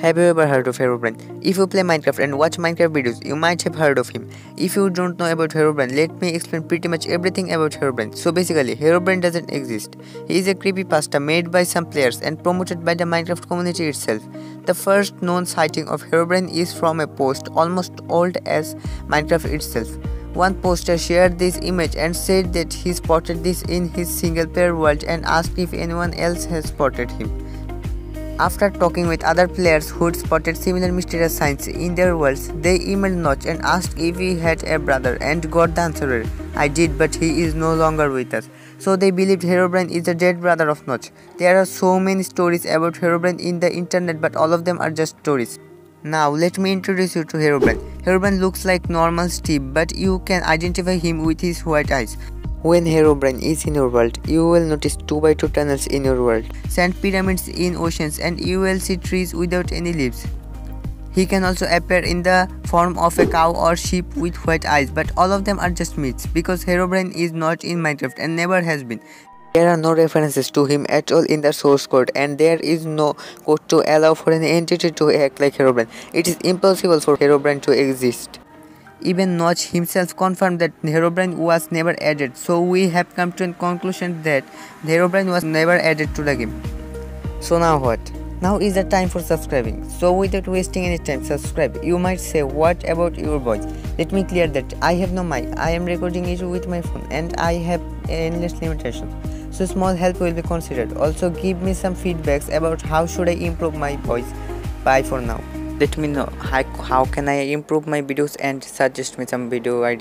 Have you ever heard of Herobrine? If you play Minecraft and watch Minecraft videos, you might have heard of him. If you don't know about Herobrine, let me explain pretty much everything about Herobrine. So basically, Herobrine doesn't exist. He is a creepypasta made by some players and promoted by the Minecraft community itself. The first known sighting of Herobrine is from a post almost old as Minecraft itself. One poster shared this image and said that he spotted this in his single player world and asked if anyone else has spotted him. After talking with other players who'd spotted similar mysterious signs in their worlds, they emailed Notch and asked if he had a brother and got the answer, I did but he is no longer with us. So they believed Herobrine is the dead brother of Notch. There are so many stories about Herobrine in the internet but all of them are just stories. Now let me introduce you to Herobrine. Herobrine looks like normal Steve but you can identify him with his white eyes. When Herobrine is in your world, you will notice 2x2 tunnels in your world, sand pyramids in oceans and you will see trees without any leaves. He can also appear in the form of a cow or sheep with white eyes but all of them are just myths because Herobrine is not in Minecraft and never has been. There are no references to him at all in the source code and there is no code to allow for an entity to act like Herobrine. It is impossible for Herobrine to exist. Even Notch himself confirmed that Herobrine was never added, so we have come to a conclusion that Herobrine was never added to the game. So now what? Now is the time for subscribing. So without wasting any time, subscribe. You might say, what about your voice? Let me clear that I have no mic. I am recording it with my phone and I have endless limitations. So small help will be considered. Also give me some feedbacks about how should I improve my voice. Bye for now let me know how, how can I improve my videos and suggest me some video ideas